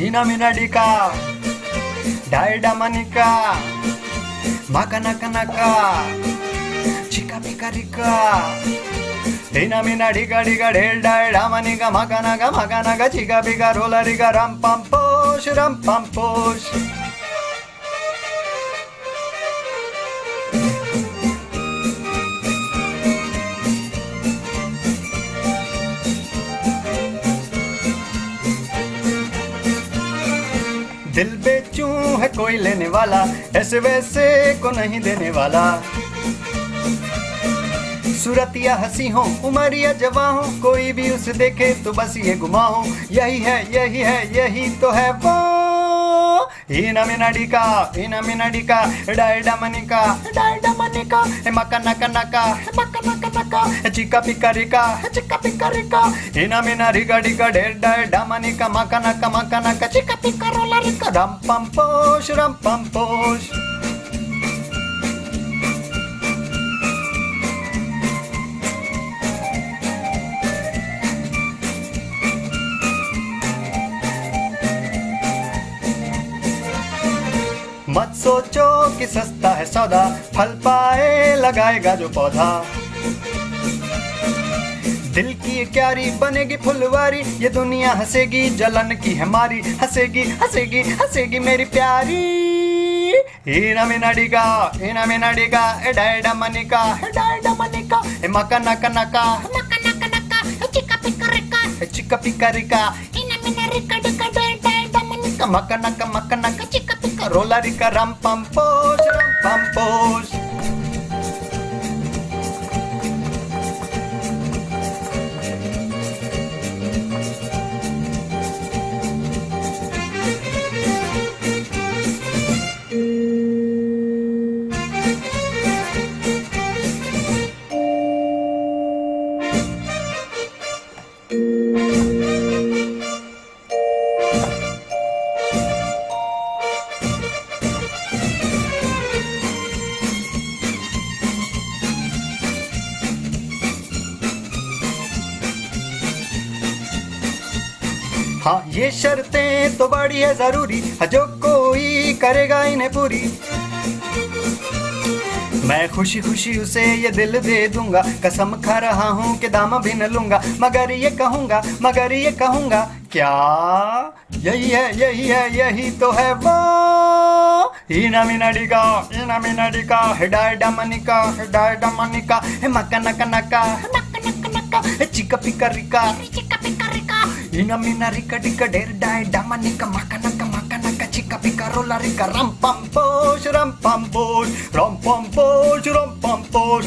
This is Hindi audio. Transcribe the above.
Ina Minadika Daida Manika Makanakanaka Chika Pikarika Dina mina diga diga del dal damaniga makanaga makanaga chiga biga rolariga ram pam push ram pam push. दिल बेचू है कोई लेने वाला, ऐसे वैसे को नहीं देने वाला। सूरत या हसी हो, उम्र या जवा हो, कोई भी उसे देखे तो बस ये गुमा हो। यही है यही है, यही तो है वो। हीना मिनाडी का, हीना मिनाडी का, डायडा मनी का, डायडा मनी का, हे नका नका हे नका नका चिका पिका रिका चिका पिका रिका हीना मिनाडी का, डिका डेर डायडा मनी का नका मक्का नका चिका पिका rika ram pam posh ram pam posh मत सोचो कि सस्ता है सौदा फल पाए लगाएगा जो पौधा दिल की क्यारी बनेगी फुलवारी। ये दुनिया हंसेगी जलन की हमारी हंसेगी हंसेगी हंसेगी मेरी प्यारी। ईना में नडीगा ईना में नडीगा एडा एडा मनिका एडा एडा मनिका ए मका नका नका मका नका नका ए चिका पिका रिका। ए चिका पिका रिका। ईना में नरिका डका डा एडा एडा मनिका। मका नका मका नका। चिका पिका। रोला रिका रम पम पोज रम पम पोज। हाँ ये शर्तें तो बड़ी है ज़रूरी हाँ, जो कोई करेगा इन्हें पूरी। मैं खुशी खुशी उसे ये दिल दे दूँगा, कसम खा रहा हूँ कि दाम भी न लूँगा, मगर ये कहूँगा, मगर ये कहूँगा, क्या यही है यही है, यही तो है वो। इना मीना डिगा इना मीना डिगा हिडाय डमनिका हिडाय डमनिका मकनक नका नक mina rika dika der dai damanika maka naka maka naka chika pika rola rika ram pam posh ram pam posh ram pam posh ram pam posh